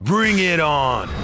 Bring it on!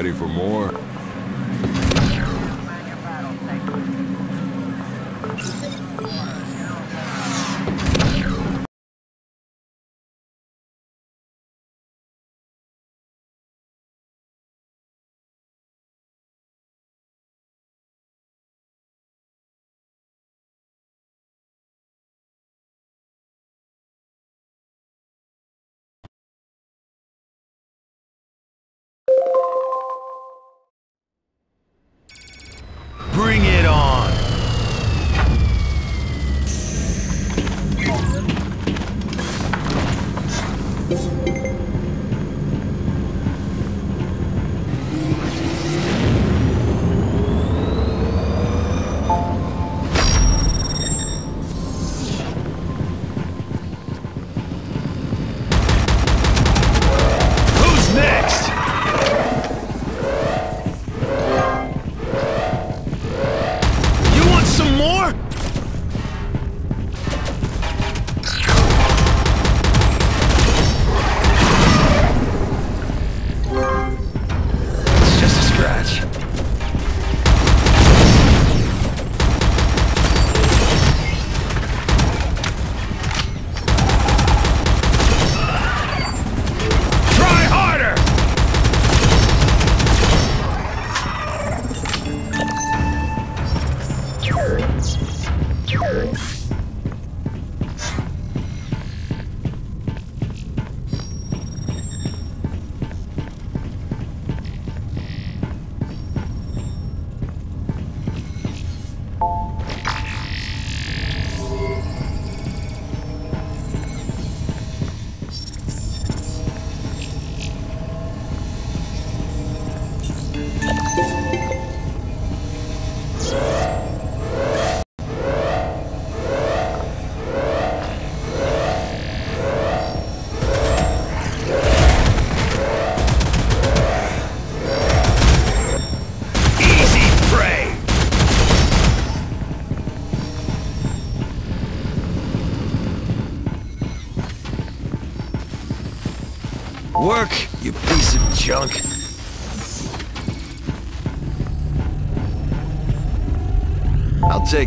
Ready for more?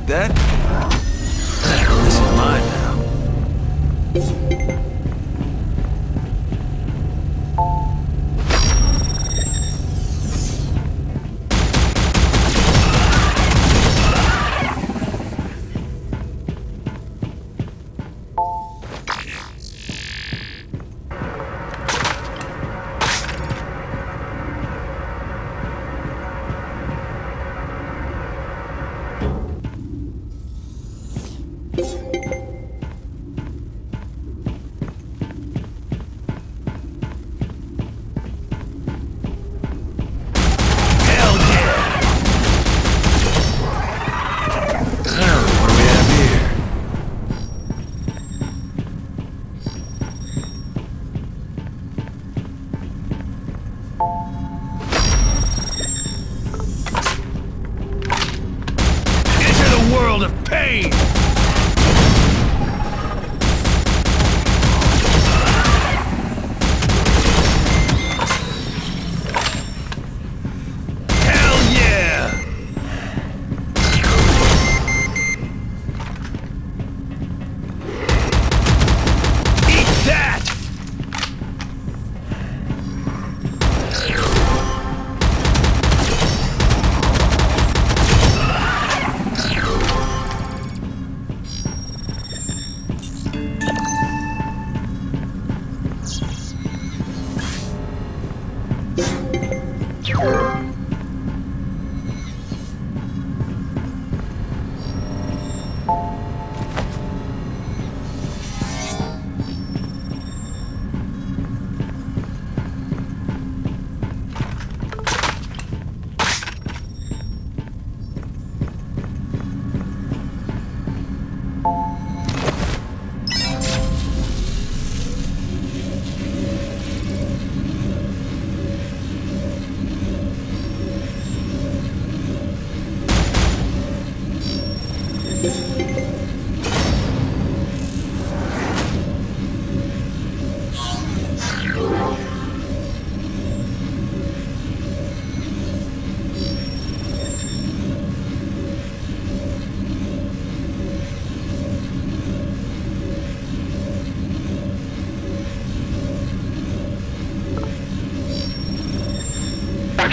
I'll that.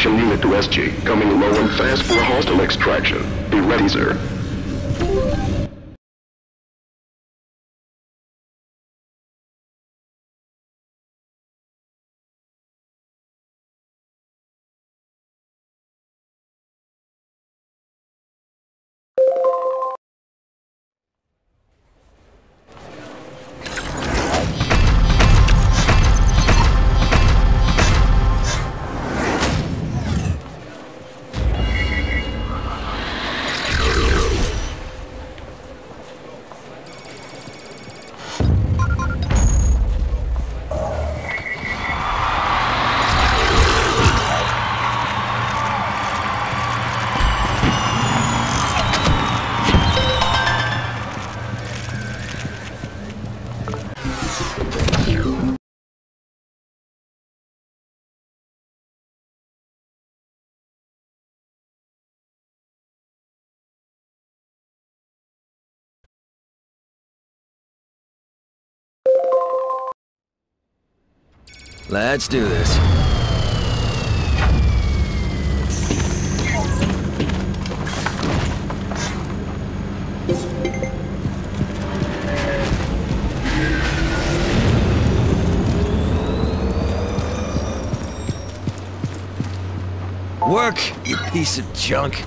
Action unit to SG, coming low and fast for a hostile extraction. Be ready, sir. Let's do this. Work, you piece of junk.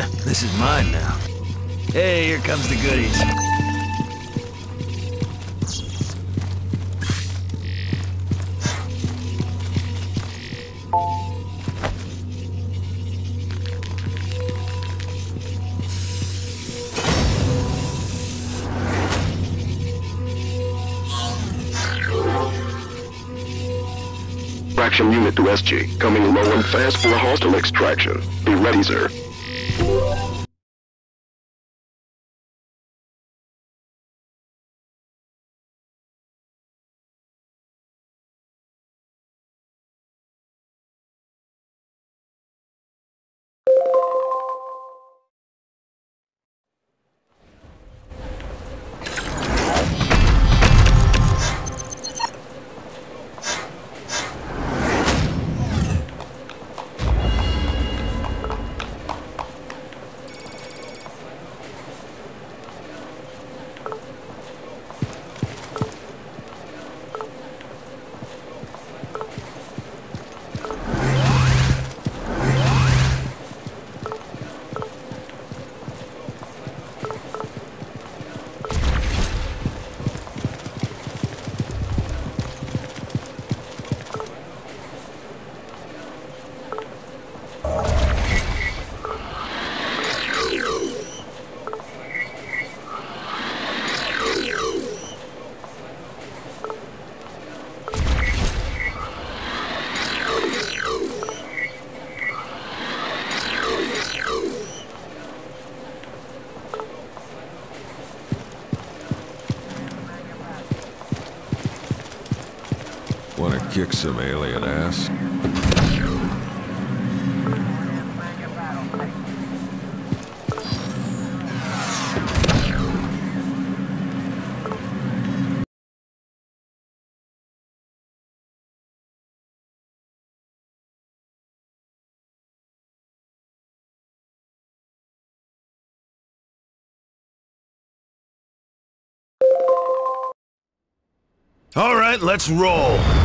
This is mine now. Hey, here comes the goodies. Extraction unit to SG. Coming low and fast for hostile extraction. Be ready, sir. Kick some alien ass? All right, let's roll.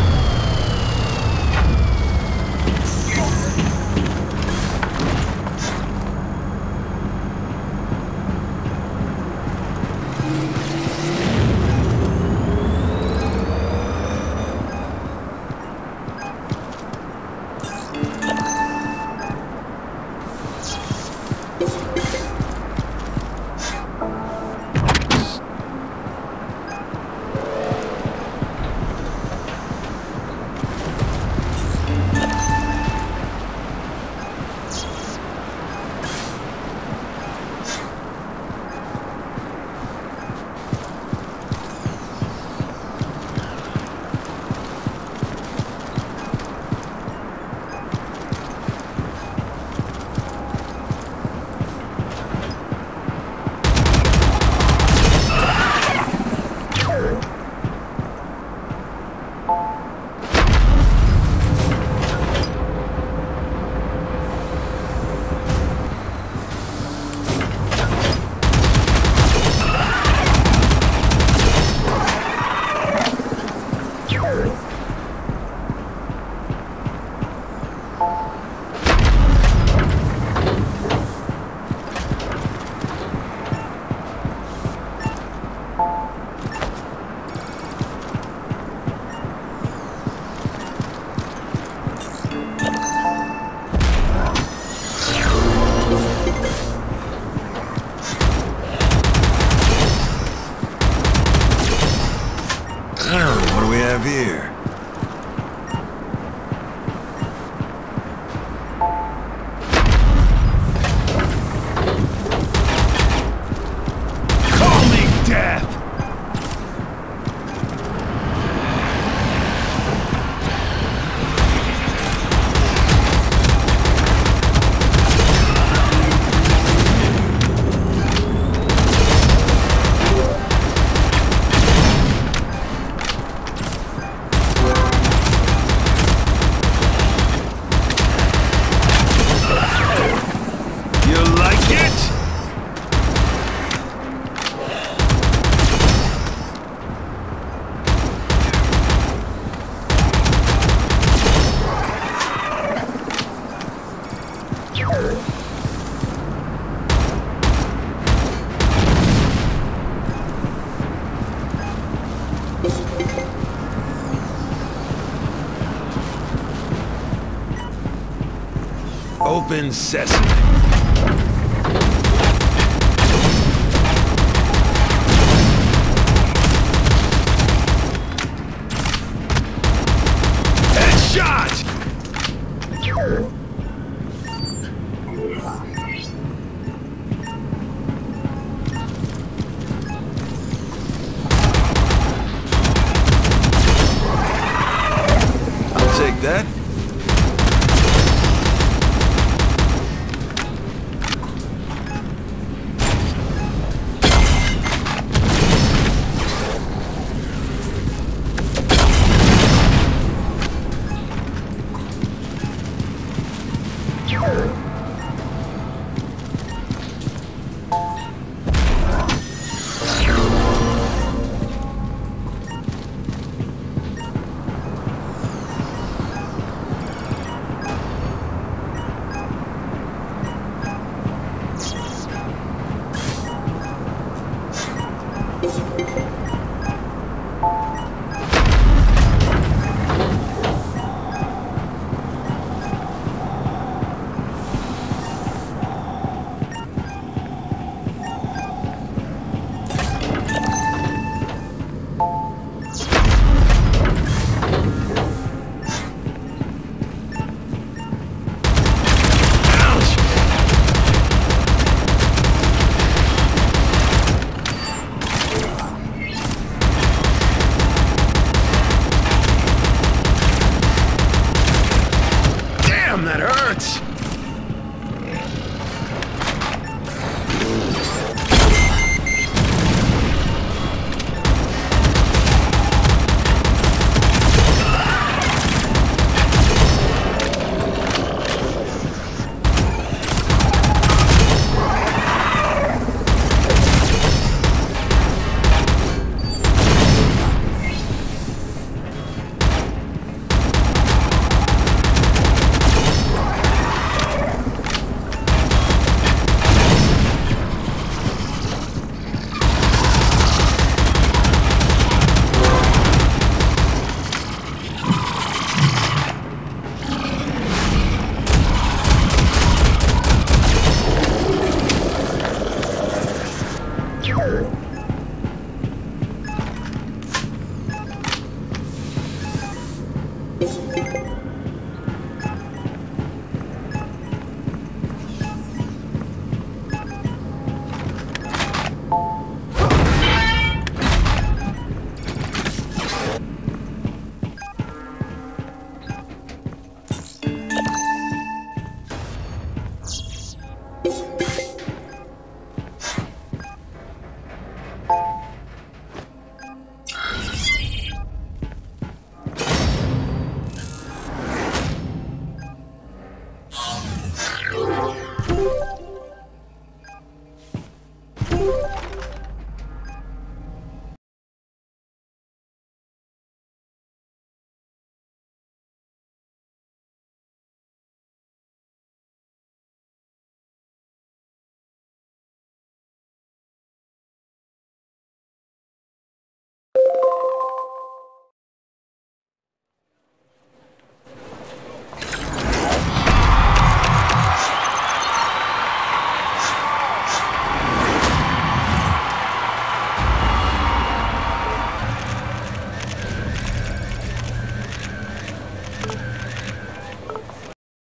Open sesame.